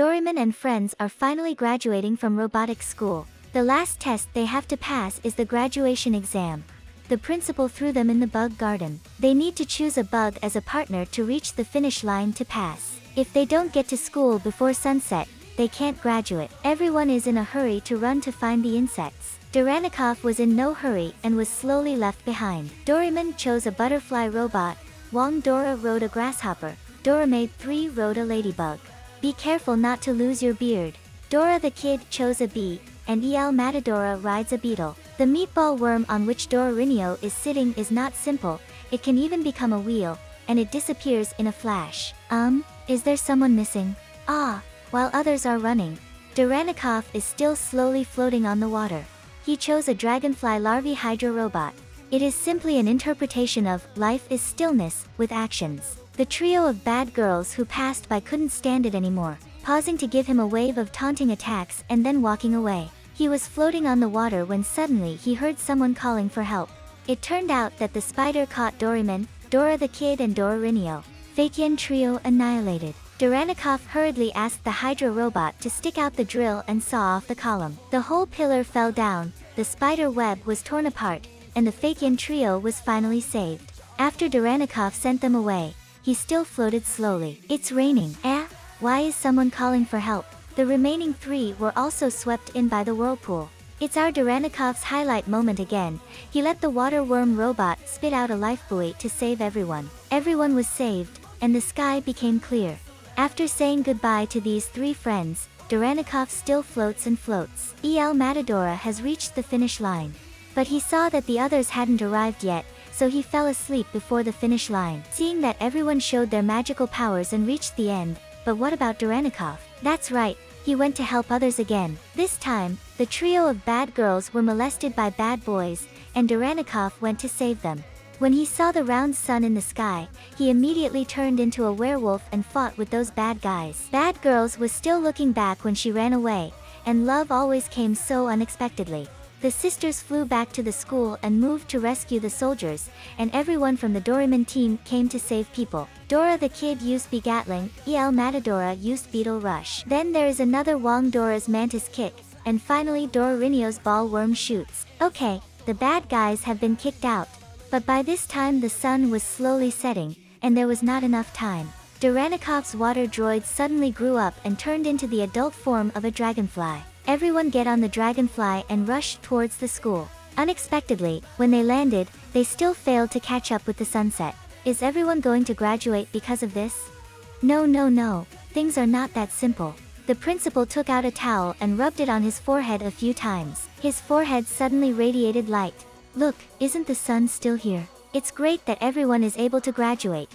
Doraemon and friends are finally graduating from robotics school. The last test they have to pass is the graduation exam. The principal threw them in the bug garden. They need to choose a bug as a partner to reach the finish line to pass. If they don't get to school before sunset, they can't graduate. Everyone is in a hurry to run to find the insects. Doranikov was in no hurry and was slowly left behind. Doraemon chose a butterfly robot, Wong Dora rode a grasshopper, Dora made 3 rode a ladybug. Be careful not to lose your beard. Dora the kid chose a bee, and El Matadora rides a beetle. The meatball worm on which Dorinio is sitting is not simple, it can even become a wheel, and it disappears in a flash. Um, is there someone missing? Ah, while others are running. Doranikov is still slowly floating on the water. He chose a dragonfly larvae hydra robot. It is simply an interpretation of life is stillness with actions. The trio of bad girls who passed by couldn't stand it anymore, pausing to give him a wave of taunting attacks and then walking away. He was floating on the water when suddenly he heard someone calling for help. It turned out that the spider caught Doraemon, Dora the Kid and Dorinio. Fakian trio annihilated. Doranikov hurriedly asked the Hydra robot to stick out the drill and saw off the column. The whole pillar fell down, the spider web was torn apart, and the Fakian trio was finally saved. After Doranikov sent them away, he still floated slowly. It's raining. Eh? Why is someone calling for help? The remaining three were also swept in by the whirlpool. It's our Doranikov's highlight moment again. He let the water worm robot spit out a lifebuoy to save everyone. Everyone was saved, and the sky became clear. After saying goodbye to these three friends, Doranikov still floats and floats. El Matadora has reached the finish line. But he saw that the others hadn't arrived yet, so he fell asleep before the finish line. Seeing that everyone showed their magical powers and reached the end, but what about Doranikov? That's right, he went to help others again. This time, the trio of bad girls were molested by bad boys, and Doranikov went to save them. When he saw the round sun in the sky, he immediately turned into a werewolf and fought with those bad guys. Bad Girls was still looking back when she ran away, and love always came so unexpectedly. The sisters flew back to the school and moved to rescue the soldiers, and everyone from the Doraemon team came to save people. Dora the Kid used Bee Gatling, El Matadora used Beetle Rush. Then there is another Wong Dora's Mantis Kick, and finally Dorinio's Ball Worm shoots. Okay, the bad guys have been kicked out. But by this time the sun was slowly setting, and there was not enough time. Doranikov's water droid suddenly grew up and turned into the adult form of a dragonfly. Everyone get on the dragonfly and rushed towards the school. Unexpectedly, when they landed, they still failed to catch up with the sunset. Is everyone going to graduate because of this? No no no, things are not that simple. The principal took out a towel and rubbed it on his forehead a few times. His forehead suddenly radiated light. Look, isn't the sun still here? It's great that everyone is able to graduate.